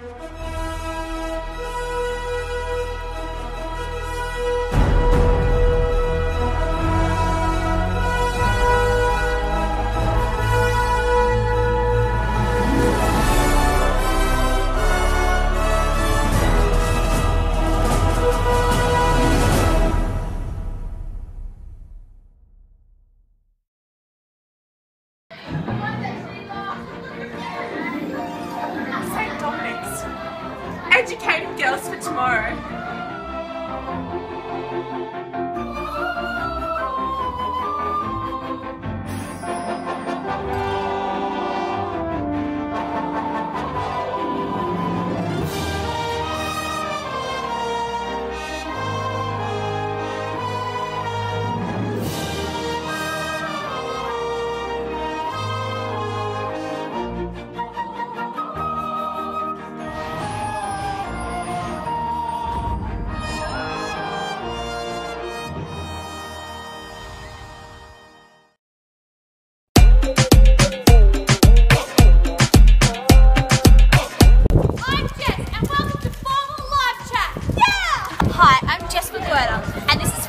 St. Educating girls for tomorrow.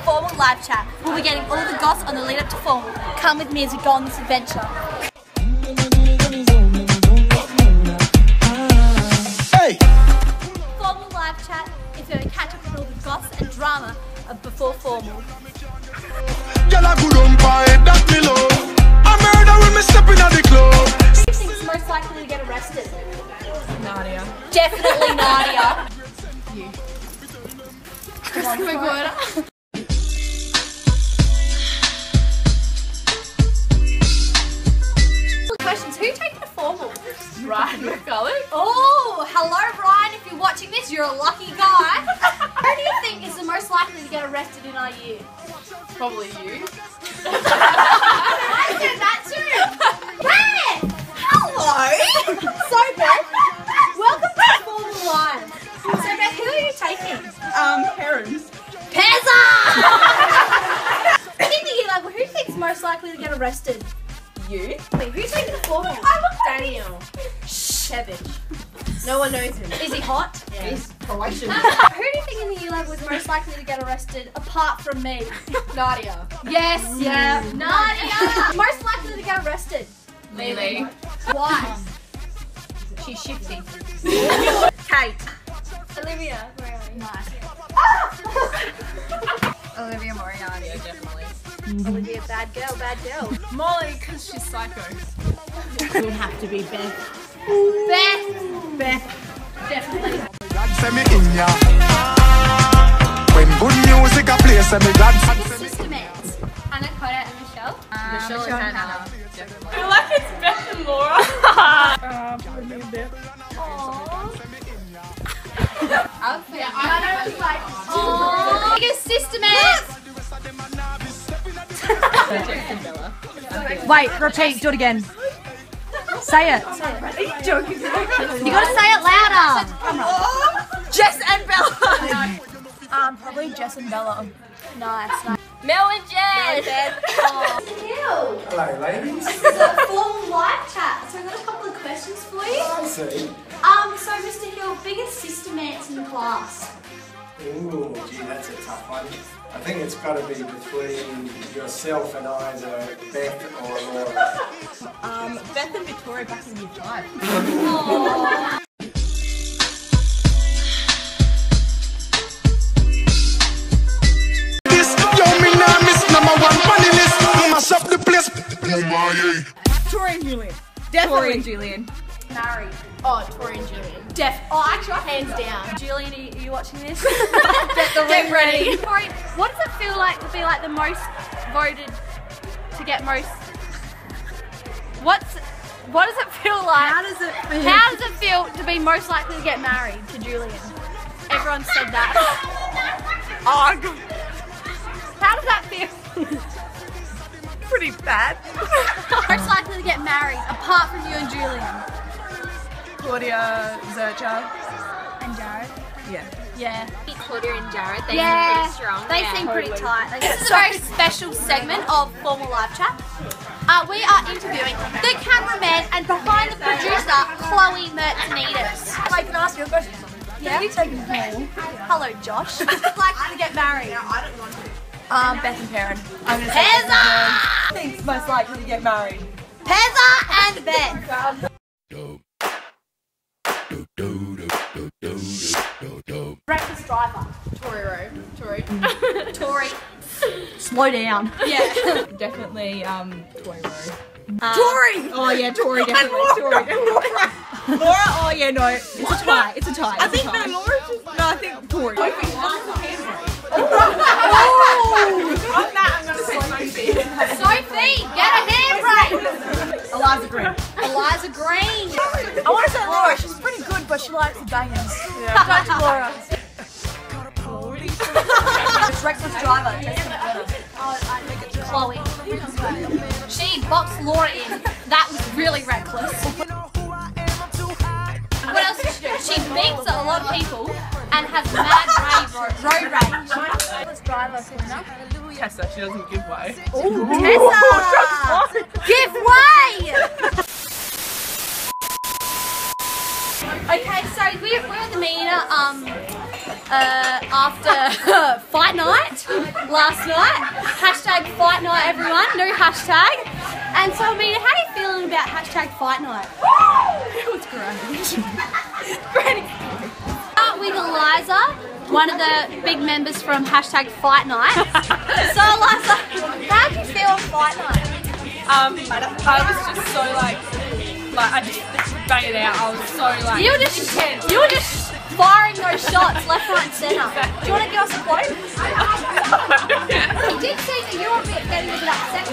Formal Live Chat. We'll be getting all the goss on the lead up to Formal. Come with me as we go on this adventure. Hey! Formal Live Chat is where we catch up with all the goss and drama of before Formal. Girl, I good on by that me love. I murder when me step in at the club. Who thinks most likely to get arrested? Nadia. Definitely Nadia. Questions. Who Ryan McCullough. Oh, hello, Ryan. If you're watching this, you're a lucky guy. Who do you think is the most likely to get arrested in our year? Probably you. I said that too. Beth! Hello. So, Beth, to apart from me? Nadia. Yes, yeah. Nadia! most likely to get arrested. Lily. Why? She's shifty. Kate. Olivia. Nice. Olivia Moriarty, definitely. Olivia, bad girl, bad girl. Molly, because she's psycho. It would have to be Beth. Beth. Beth. Definitely. Good music a play, send me God send me. Anna, Coda, and Michelle. Michelle, and Hannah. Definitely. I feel like it's Beth and Laura. um, probably me and Beth. Yeah, I was like, oh. Biggest sister mates. Wait, repeat, do it again. Say it. You gotta say it louder. Jess and Bella. Probably Jess and Bella. Nice, nice. Mel and Jen. Hill. Hello, ladies. This is a formal live chat, so I've got a couple of questions for you. See? Um, so Mr. Hill, biggest sister mates in the class. Ooh, gee, that's a tough one. I think it's got to be between yourself and I, so Beth or Laura. Um, Beth and Victoria back in year five. place. Oh. Tori and Julian. Definitely and Julian. Married. Oh, Tori and Julian. Def. Oh, actually, Hands down. Julian, are you, are you watching this? Get the Get ready. Tori, what does it feel like to be like the most voted to get most? What's what does it feel like? How does it feel? How does it feel to be most likely to get married to Julian? Everyone said that. Oh, How does that feel? pretty bad. most likely to get married apart from you and Julian. Claudia Zercha. And Jared. Yeah. Yeah. Claudia and Jared, they yeah. seem pretty strong. They yeah. seem pretty tight. This is a very special segment of Formal Live Chat. Uh, we are interviewing the cameraman and behind the producer, Chloe Mertzanidis. Wait, can I ask you a question. Yeah. You taking Paul? Hello, Josh. like to get married. I don't want to. Um, Beth and Perrin. I'm gonna say Pezza! Thinks most likely to get married. Pezza and Beth. Breakfast driver. Tory Road. Tory. Tori. Slow down. Yeah. Definitely um Toy Road. Tori. Oh yeah, Tory definitely. Tory definitely. Laura, oh yeah, no. It's a tie. It's a tie. It's I think a tie. no, Laura's just. No, I think Tory. Sophie. Get a handbrake! Eliza Green. Eliza Green. I want to say Laura. She's pretty good, but she likes the bangers. Yeah. You, Laura? Breakfast driver. Chloe. She boxed Laura in. That was really reckless. What else did she do? She beats a lot of people and has mad rage, road rage. Breakfast driver, Selena. Tessa, she doesn't give way. Tessa! Give way! Okay, so we're, we're at the Mina um, uh, after fight night last night. Hashtag fight night, everyone. New hashtag. And so, Mina, how are you feeling about hashtag fight night? It was great. Start with Eliza, one of the big members from hashtag fight night. so, Eliza, how did you feel on fight night? Um, I was just so like, like I just bang it out. I was so like. You were just you were just firing those shots left, right, and centre. Do you want to give us a quote? I did see that you were a bit getting a bit upset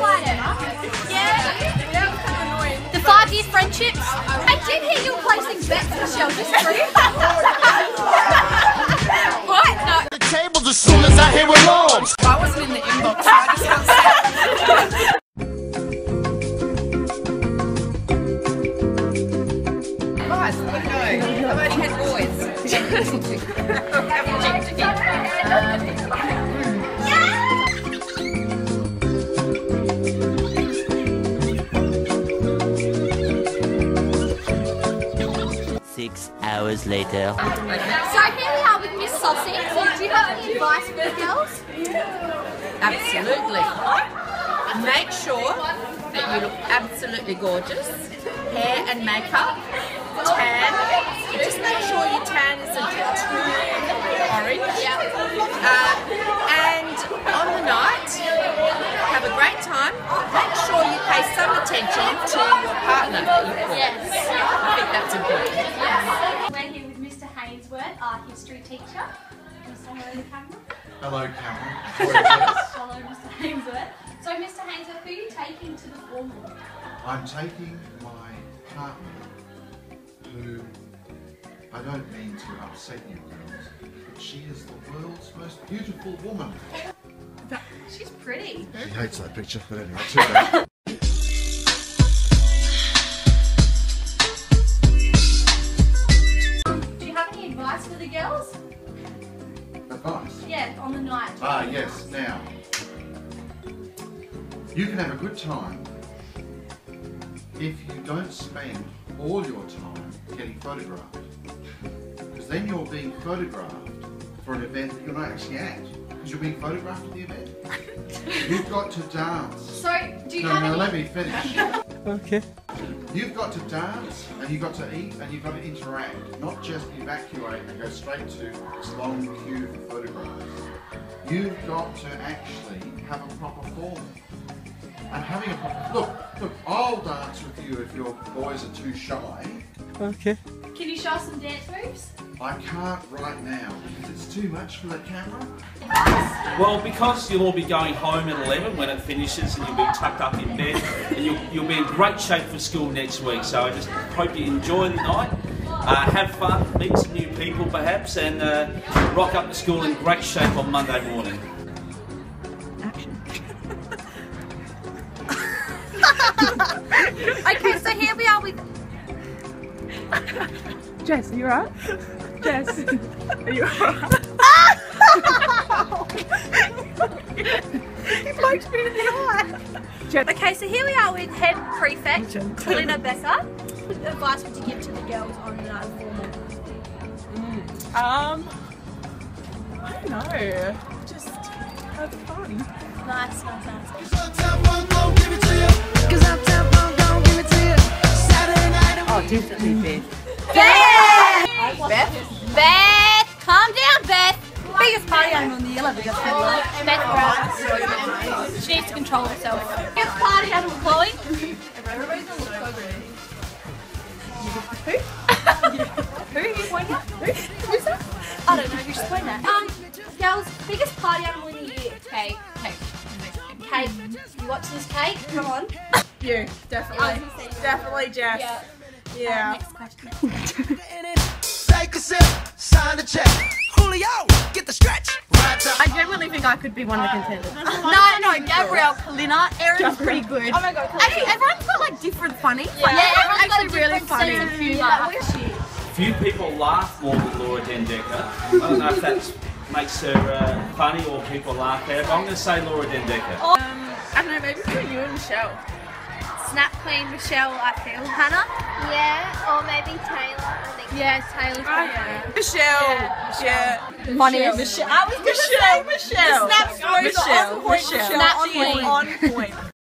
The friendships. I did hear you placing bets, Michelle. Just. What? No, The tables as soon as I hear alarms. I wasn't in the inbox. I just upset. Guys, what are you doing? I've only had boys. hours later. So here we are with Miss Saucy. Do you have any advice for the girls? Absolutely. Make sure that you look absolutely gorgeous. Hair and makeup. Tan. Just make sure your tan isn't too orange. Uh, and on the night, have a great time. Make sure you pay some attention to your partner that you've. Yes. I think that's important. We're here with Mr. Hainsworth, our history teacher. Hello to camera. Hello, Cameron. Hello, Mr. Hainsworth. So, Mr. Hainsworth, who are you taking to the formal? I'm taking my partner, who I don't mean to upset you girls, but she is the world's most beautiful woman. She's pretty. She hates that picture, but anyway, too bad. Do you have any advice for the girls? Advice. Yeah, on the night. Ah, yes, now. You can have a good time if you don't spend all your time getting photographed. Because then you're being photographed for an event that you're not actually at. Because you're being photographed at the event. You've got to dance. So, do you No, have no, any... let me finish. Okay. You've got to dance, and you've got to eat, and you've got to interact, not just evacuate and go straight to this long queue for photographs. You've got to actually have a proper form. And having a proper look, look, I'll dance with you if your boys are too shy. Okay. Can you show us some dance moves? I can't right now because it's too much for the camera. Well, because you'll all be going home at 11 when it finishes and you'll be tucked up in bed and you'll, you'll be in great shape for school next week. So I just hope you enjoy the night, uh, have fun, meet some new people perhaps, and uh, rock up to school in great shape on Monday morning. Okay, so here we are with... Jess, you're you alright? Jess, are you alright? he poked me in the eye. Okay, so here we are with head prefect, Kalina Becker. What advice would you give to the girls on uh, formal? Um, I don't know. Just have fun. Nice, nice, nice. Oh, definitely Beth. Beth! Beth? Beth! Calm down, Beth! Biggest party animal in the yellow because Beth Brown. She needs to control herself. Biggest party animal, Chloe. Who are you pointing at? Who? Who's that? I don't know who she's pointing at. Um, girls, biggest party animal in the year. Cake. Cake. Cake. You watch this cake? Come on. You, definitely. Definitely Jess. Yeah. Yeah. Next question. Take a sip, sign the check. Julio, get the stretch. I genuinely think I could be one of the contenders. No, no, Gabrielle, Kalina, Erin's pretty good. Oh my god, Actually, everyone's got like different funny. Yeah, everyone's everyone's got actually a really funny. sense of humour. Where's she? Few people laugh more than Laura Dendecker. I don't know if that makes her uh, funny or people laugh at her, but I'm going to say Laura Dendecker. Um, I don't know, maybe for you and Michelle. Snap Queen Michelle, I feel. Hannah? Yeah, or maybe Taylor. I think. Yeah, Taylor's Oh, Michelle. Yeah. Funniest. Michelle. I was Michelle. Michelle. The snap stories Michelle. are on point. Michelle. Snap Snap she is on point.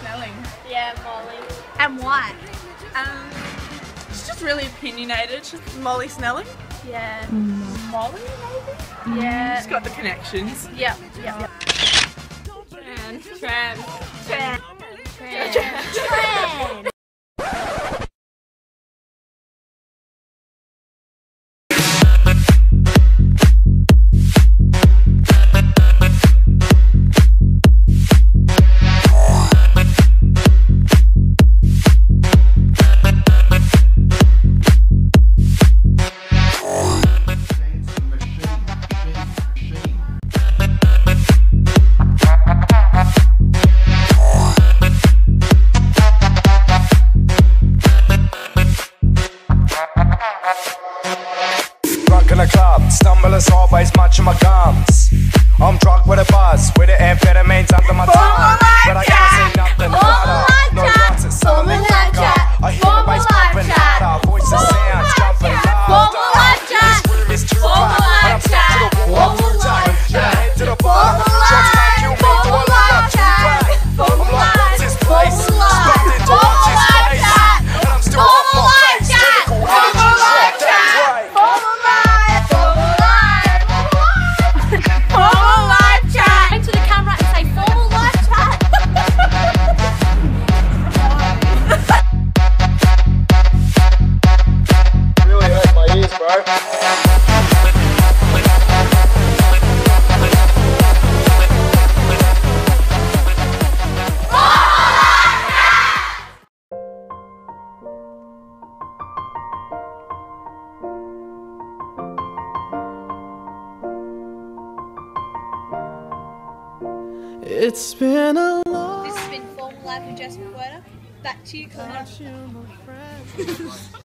Snelling. Yeah, Molly. And why? Um, she's just really opinionated. She's Molly Snelling. Yeah. Molly, maybe? Yeah. She's got the connections. Yep. Yep. Tran. Tran. Tran. Trend. This has been